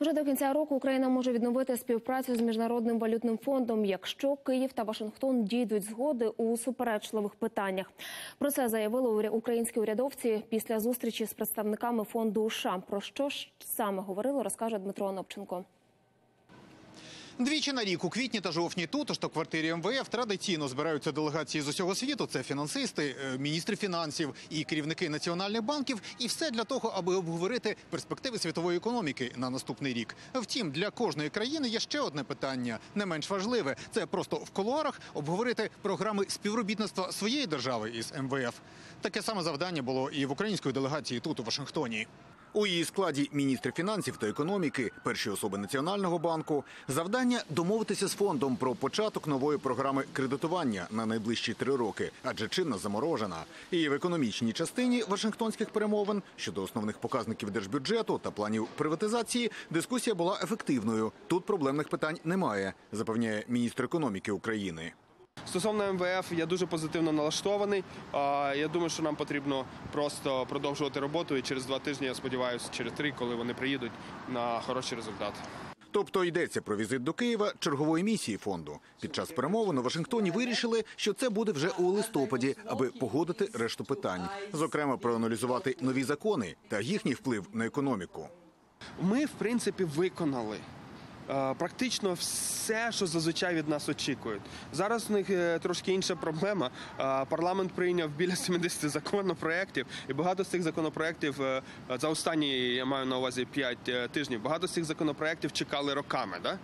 Вже до кінця року Україна може відновити співпрацю з міжнародним валютним фондом, якщо Київ та Вашингтон дійдуть згоди у суперечливих питаннях. Про це заявили українські урядовці після зустрічі з представниками фонду США. Про що саме говорили, розкаже Дмитро Онопченко. Двічі на рік у квітні та жовтні тут, у штаб-квартирі МВФ, традиційно збираються делегації з усього світу. Це фінансисти, е, міністри фінансів і керівники національних банків. І все для того, аби обговорити перспективи світової економіки на наступний рік. Втім, для кожної країни є ще одне питання, не менш важливе. Це просто в кулуарах обговорити програми співробітництва своєї держави із МВФ. Таке саме завдання було і в української делегації тут у Вашингтоні. У її складі міністр фінансів та економіки, перші особи Національного банку, завдання домовитися з фондом про початок нової програми кредитування на найближчі три роки, адже чинна заморожена. І в економічній частині Вашингтонських перемовин щодо основних показників держбюджету та планів приватизації дискусія була ефективною. Тут проблемних питань немає, запевняє міністр економіки України. Стосовно МВФ, я дуже позитивно налаштований. Я думаю, що нам потрібно просто продовжувати роботу. І через два тижні, я сподіваюся, через три, коли вони приїдуть на хороші результати. Тобто йдеться про візит до Києва чергової місії фонду. Під час перемовин у Вашингтоні вирішили, що це буде вже у листопаді, аби погодити решту питань, зокрема проаналізувати нові закони та їхній вплив на економіку. Ми, в принципі, виконали. Е, Практично все, що зазвичай від нас очікують. Зараз у них е, трошки інша проблема. Е, Парламент прийняв біля 70 законопроєктів, і багато з цих законопроєктів за останні, я маю на увазі 5 тижнів, багато з цих законопроєктів чекали роками. Да?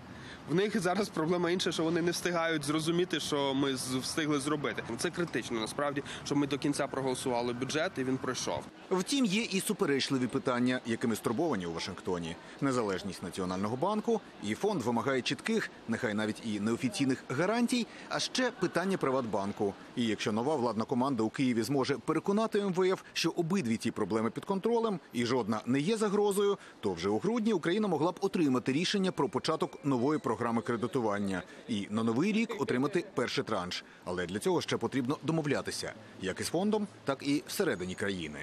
В них зараз проблема інша, що вони не встигають зрозуміти, що ми встигли зробити. Це критично насправді, щоб ми до кінця проголосували бюджет і він пройшов. Втім, є і суперечливі питання, якими стурбовані у Вашингтоні. Незалежність національного банку і фонд вимагає чітких, нехай навіть і неофіційних гарантій. А ще питання Приватбанку. І якщо нова владна команда у Києві зможе переконати МВФ, що обидві ці проблеми під контролем і жодна не є загрозою, то вже у грудні Україна могла б отримати рішення про початок нової програми кредитування і на новий рік отримати перший транш. Але для цього ще потрібно домовлятися як із фондом, так і всередині країни.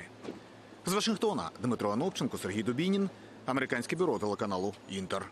З Вашингтона Дмитро Анопченко, Сергій Дубінін, американське бюро телеканалу Інтер.